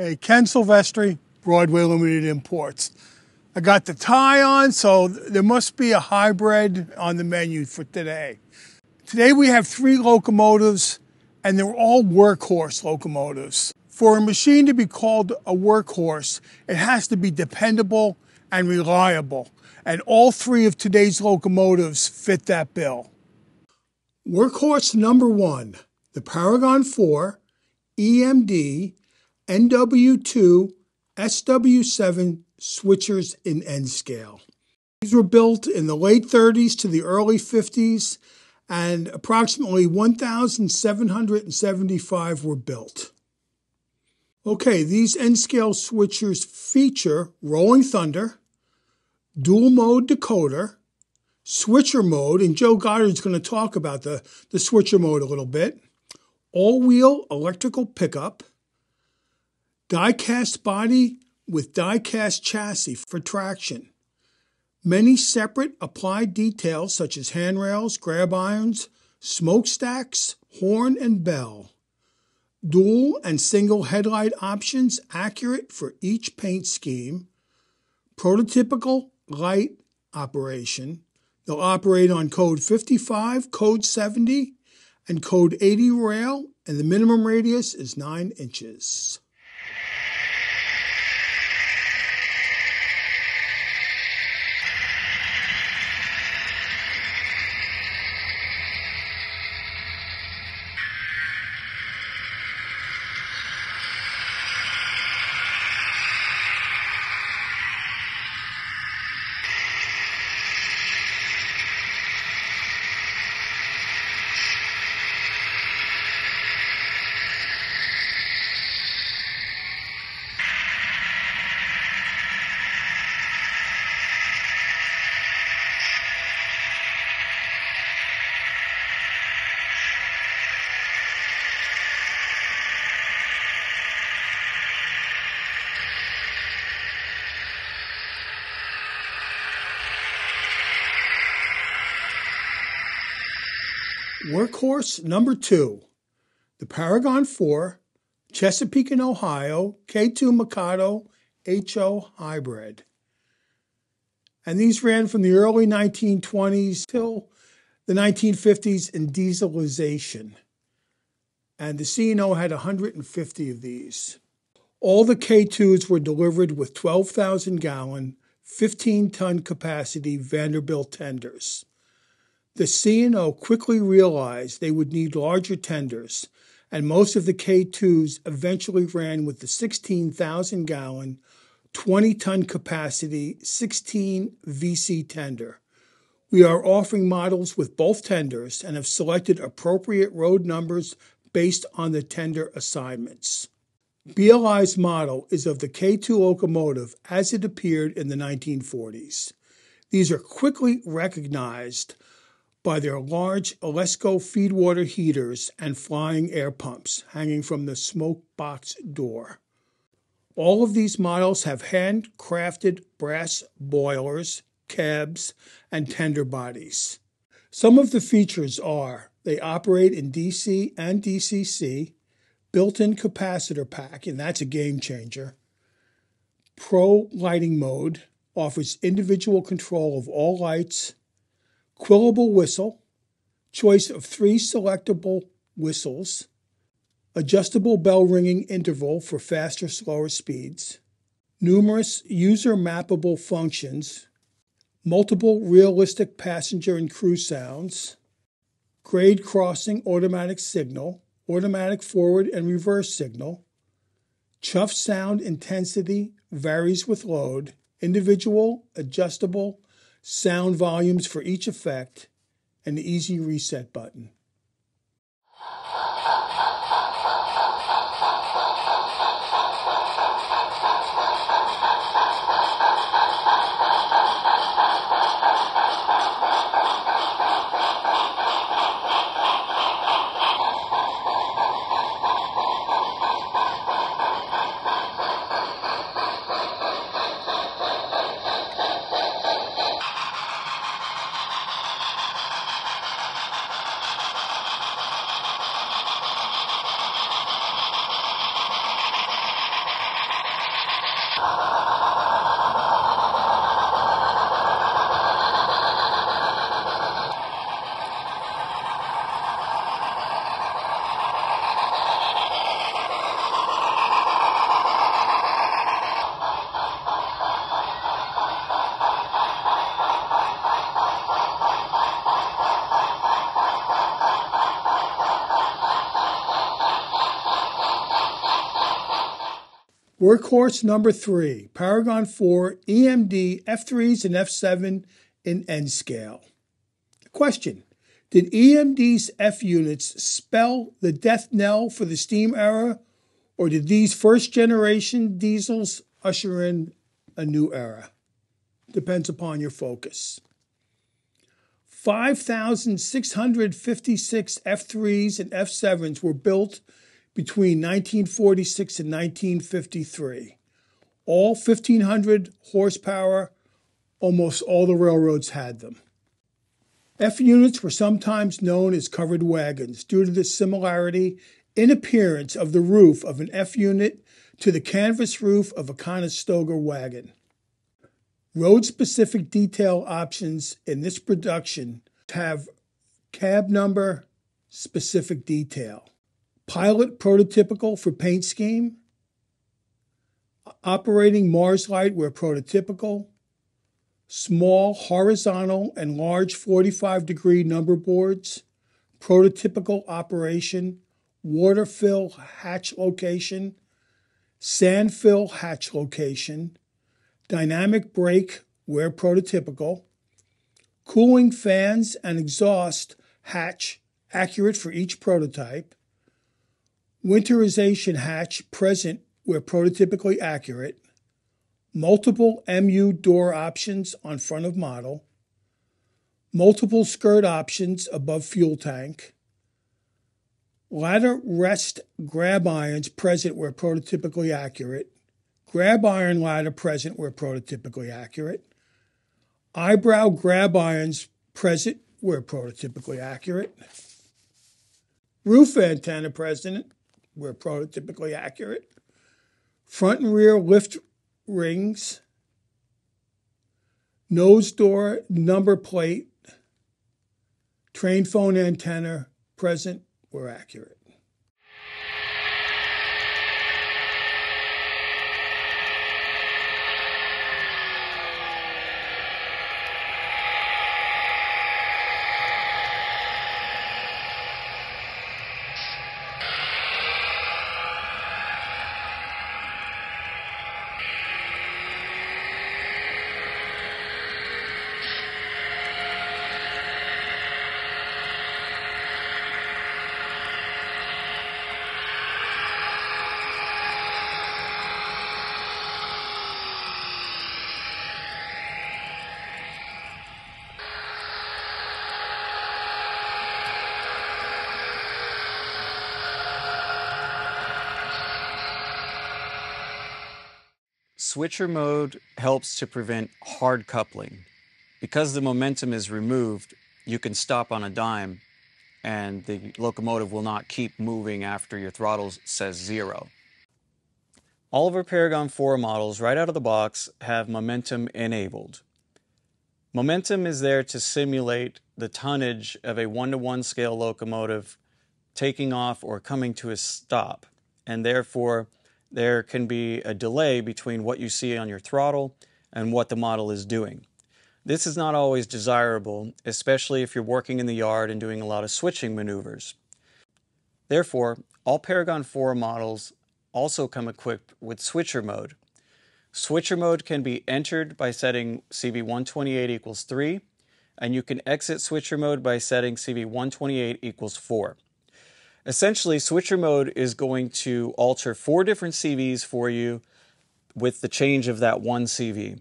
Hey, Ken Silvestri, Broadway Limited Imports. I got the tie on, so there must be a hybrid on the menu for today. Today we have three locomotives, and they're all workhorse locomotives. For a machine to be called a workhorse, it has to be dependable and reliable, and all three of today's locomotives fit that bill. Workhorse number one, the Paragon 4 EMD NW2 SW7 switchers in N scale. These were built in the late 30s to the early 50s, and approximately 1,775 were built. Okay, these N scale switchers feature Rolling Thunder, dual mode decoder, switcher mode, and Joe Goddard's going to talk about the, the switcher mode a little bit, all wheel electrical pickup, die cast body with die cast chassis for traction, many separate applied details such as handrails, grab irons, smokestacks, horn, and bell. Dual and single headlight options accurate for each paint scheme. Prototypical light operation. They'll operate on code 55, code 70, and code 80 rail, and the minimum radius is 9 inches. Workhorse number two, the Paragon 4, Chesapeake and Ohio, K2 Mikado HO hybrid. And these ran from the early 1920s till the 1950s in dieselization. And the C&O had 150 of these. All the K2s were delivered with 12,000 gallon, 15 ton capacity Vanderbilt tenders. The C&O quickly realized they would need larger tenders, and most of the K2s eventually ran with the 16,000 gallon, 20 ton capacity 16 VC tender. We are offering models with both tenders and have selected appropriate road numbers based on the tender assignments. BLI's model is of the K2 locomotive as it appeared in the 1940s. These are quickly recognized by their large Elesco feedwater heaters and flying air pumps hanging from the smoke box door. All of these models have handcrafted brass boilers, cabs, and tender bodies. Some of the features are they operate in DC and DCC, built in capacitor pack, and that's a game changer. Pro lighting mode offers individual control of all lights, quillable whistle, choice of three selectable whistles, adjustable bell ringing interval for faster, slower speeds, numerous user mappable functions, multiple realistic passenger and crew sounds, grade crossing automatic signal, automatic forward and reverse signal, chuff sound intensity varies with load, individual, adjustable, sound volumes for each effect, and the easy reset button. Workhorse number three, Paragon 4 EMD F3s and F7 in N scale. Question Did EMD's F units spell the death knell for the steam era, or did these first generation diesels usher in a new era? Depends upon your focus. 5,656 F3s and F7s were built between 1946 and 1953. All 1,500 horsepower, almost all the railroads had them. F units were sometimes known as covered wagons due to the similarity in appearance of the roof of an F unit to the canvas roof of a Conestoga wagon. Road specific detail options in this production have cab number specific detail. Pilot prototypical for paint scheme. Operating Mars light where prototypical. Small horizontal and large 45 degree number boards. Prototypical operation. Water fill hatch location. Sand fill hatch location. Dynamic brake where prototypical. Cooling fans and exhaust hatch accurate for each prototype winterization hatch present where prototypically accurate, multiple MU door options on front of model, multiple skirt options above fuel tank, ladder rest grab irons present where prototypically accurate, grab iron ladder present where prototypically accurate, eyebrow grab irons present where prototypically accurate, roof antenna present were prototypically accurate. Front and rear lift rings, nose door number plate, train phone antenna present were accurate. Switcher mode helps to prevent hard coupling. Because the momentum is removed, you can stop on a dime and the locomotive will not keep moving after your throttle says zero. All of our Paragon 4 models right out of the box have momentum enabled. Momentum is there to simulate the tonnage of a one to one scale locomotive taking off or coming to a stop, and therefore there can be a delay between what you see on your throttle and what the model is doing. This is not always desirable, especially if you're working in the yard and doing a lot of switching maneuvers. Therefore, all Paragon 4 models also come equipped with switcher mode. Switcher mode can be entered by setting CV128 equals 3, and you can exit switcher mode by setting CV128 equals 4. Essentially, switcher mode is going to alter four different CVs for you with the change of that one CV.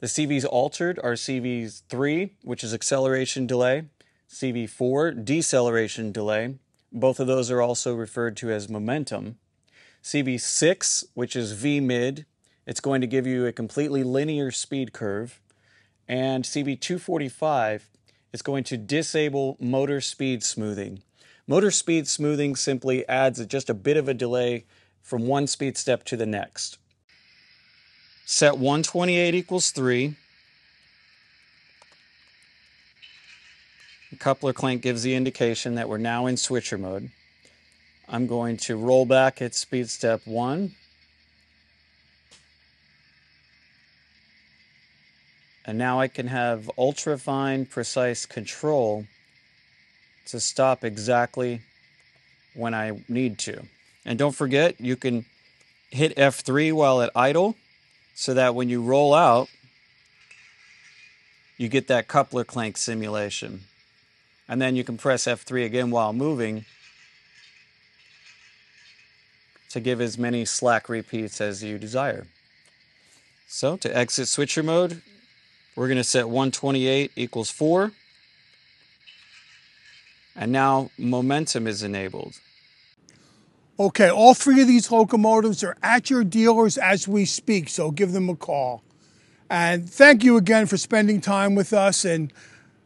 The CVs altered are CVs 3, which is acceleration delay, CV4, deceleration delay. Both of those are also referred to as momentum. CV6, which is V mid, it's going to give you a completely linear speed curve. And CV245 is going to disable motor speed smoothing. Motor speed smoothing simply adds just a bit of a delay from one speed step to the next. Set 128 equals 3. The coupler clank gives the indication that we're now in switcher mode. I'm going to roll back at speed step 1. And now I can have ultra fine, precise control to stop exactly when I need to. And don't forget, you can hit F3 while at idle so that when you roll out, you get that coupler clank simulation. And then you can press F3 again while moving to give as many slack repeats as you desire. So to exit switcher mode, we're going to set 128 equals 4. And now momentum is enabled. Okay, all three of these locomotives are at your dealers as we speak, so give them a call. And thank you again for spending time with us. And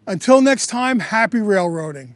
until next time, happy railroading.